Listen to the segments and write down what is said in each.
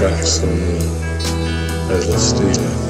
tracks on the LSD.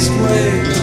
this way.